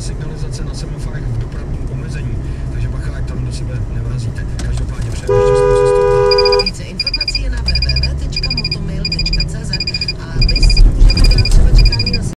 přenositelné signalizace na semaforech